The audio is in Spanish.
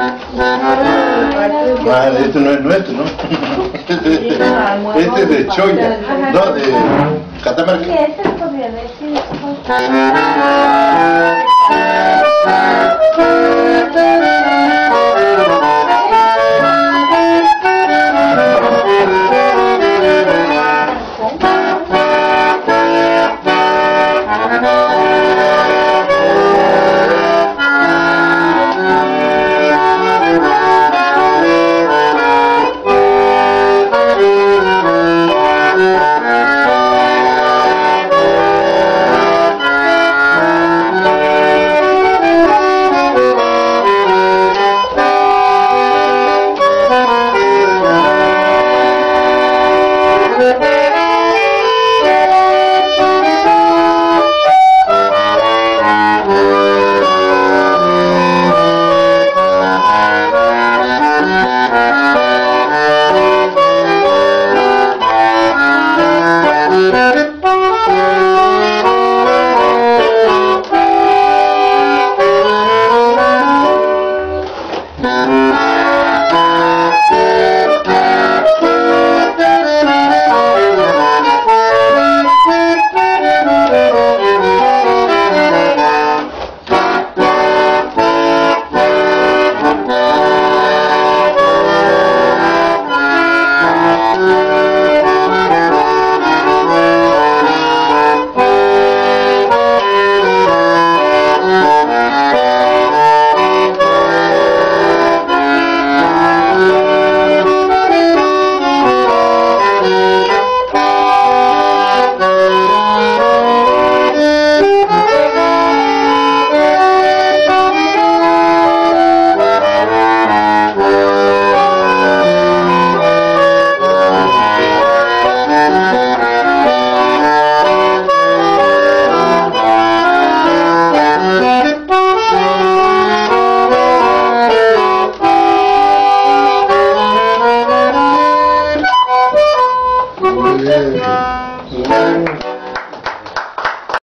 Ah, esto no es nuestro, ¿no? Este es de Choya, no, de Catamarca. Sí, Thank you. 我们，我们。